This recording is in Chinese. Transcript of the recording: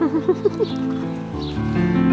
呵呵呵呵呵